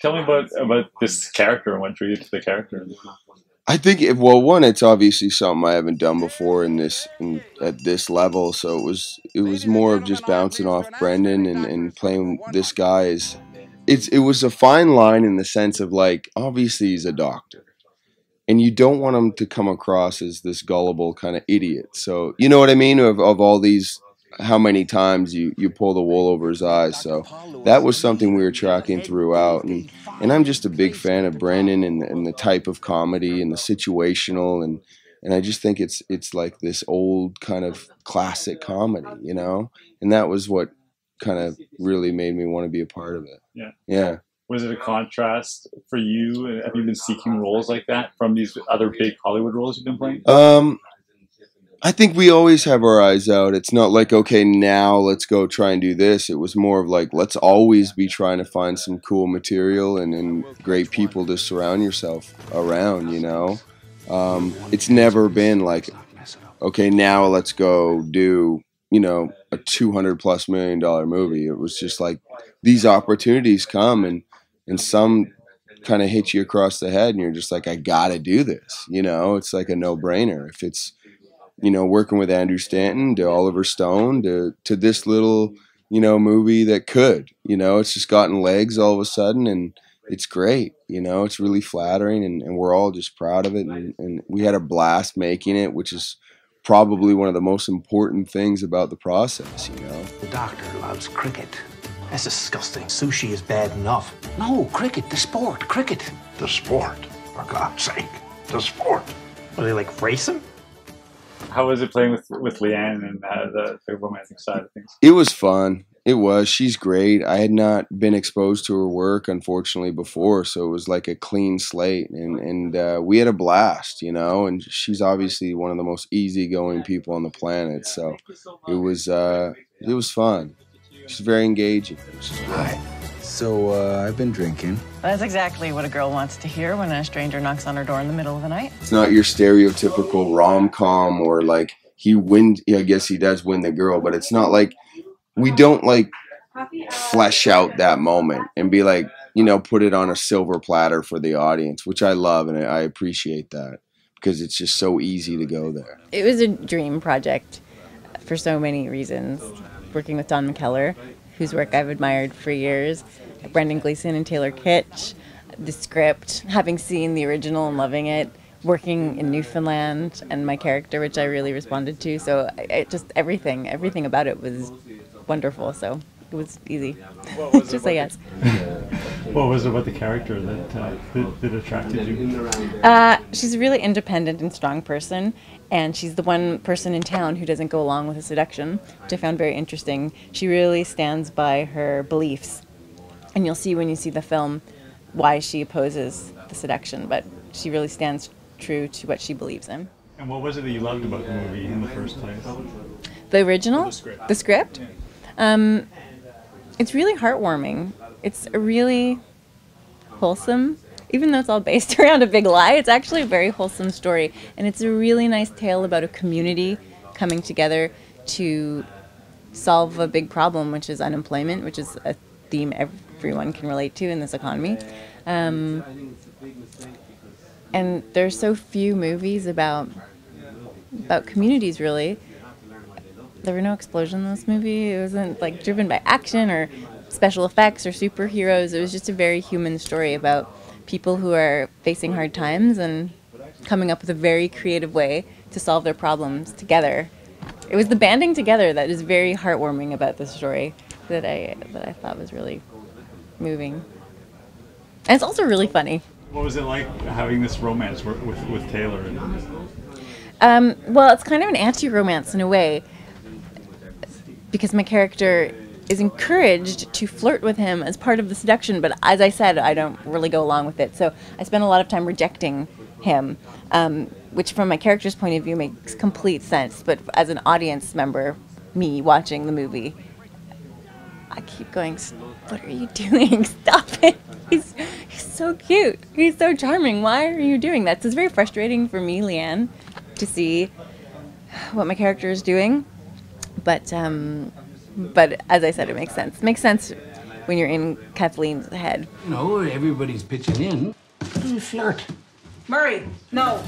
tell me about about this character what drew you to the character. I think it, well, one, it's obviously something I haven't done before in this in, at this level, so it was it was more of just bouncing off Brendan and, and playing this guy is it's it was a fine line in the sense of like obviously he's a doctor, and you don't want him to come across as this gullible kind of idiot. So you know what I mean of of all these how many times you you pull the wool over his eyes. So that was something we were tracking throughout and and I'm just a big fan of Brendan and, and the type of comedy and the situational and and I just think it's it's like this old kind of classic comedy, you know, and that was what kind of really made me want to be a part of it. Yeah. Yeah. Was it a contrast for you? Have you been seeking roles like that from these other big Hollywood roles you've been playing? Um, I think we always have our eyes out. It's not like, okay, now let's go try and do this. It was more of like, let's always be trying to find some cool material and, and great people to surround yourself around, you know? Um, it's never been like, okay, now let's go do, you know, a 200 plus million dollar movie. It was just like these opportunities come and, and some kind of hit you across the head and you're just like, I gotta do this, you know? It's like a no brainer. If it's, you know, working with Andrew Stanton to Oliver Stone to to this little, you know, movie that could. You know, it's just gotten legs all of a sudden and it's great. You know, it's really flattering and, and we're all just proud of it and, and we had a blast making it, which is probably one of the most important things about the process, you know. The doctor loves cricket. That's disgusting. Sushi is bad enough. No, cricket, the sport, cricket. The sport, for God's sake, the sport. Are they like racing? How was it playing with with Liane and uh, the, the romantic side of things? It was fun. It was. She's great. I had not been exposed to her work, unfortunately, before, so it was like a clean slate, and and uh, we had a blast, you know. And she's obviously one of the most easygoing people on the planet, so it was uh, it was fun. She's very engaging. which. Hi. So uh, I've been drinking. That's exactly what a girl wants to hear when a stranger knocks on her door in the middle of the night. It's not your stereotypical rom com or like he wins. Yeah, I guess he does win the girl, but it's not like we don't like flesh out that moment and be like you know put it on a silver platter for the audience, which I love and I appreciate that because it's just so easy to go there. It was a dream project for so many reasons. Working with Don McKellar, whose work I've admired for years, Brendan Gleeson and Taylor Kitsch, the script, having seen the original and loving it, working in Newfoundland and my character, which I really responded to. So it just everything, everything about it was wonderful. So it was easy. just say yes. What was it about the character that uh, that, that attracted you? Uh, she's a really independent and strong person, and she's the one person in town who doesn't go along with a seduction, which I found very interesting. She really stands by her beliefs, and you'll see when you see the film why she opposes the seduction, but she really stands true to what she believes in. And what was it that you loved about the movie in the first place? The original, the script, um, it's really heartwarming. It's a really wholesome, even though it's all based around a big lie. It's actually a very wholesome story, and it's a really nice tale about a community coming together to solve a big problem, which is unemployment, which is a theme everyone can relate to in this economy. Um, and there's so few movies about about communities really. There were no explosions in this movie. It wasn't like driven by action or special effects or superheroes. It was just a very human story about people who are facing hard times and coming up with a very creative way to solve their problems together. It was the banding together that is very heartwarming about this story that i that i thought was really moving and it's also really funny What was it like having this romance with with, with Taylor? Um, well, it's kind of an anti-romance in a way, because my character is encouraged to flirt with him as part of the seduction. But as I said, I don't really go along with it. So I spend a lot of time rejecting him, um, which from my character's point of view makes complete sense. But as an audience member, me watching the movie, I keep going, "What are you doing? Stop it!" He's he's so cute. He's so charming. Why are you doing that? So it's very frustrating for me, Liane, to see what my character is doing. But um, but as I said, it makes sense. It makes sense when you're in Kathleen's head. You know, everybody's pitching in. You flirt? Murray, no.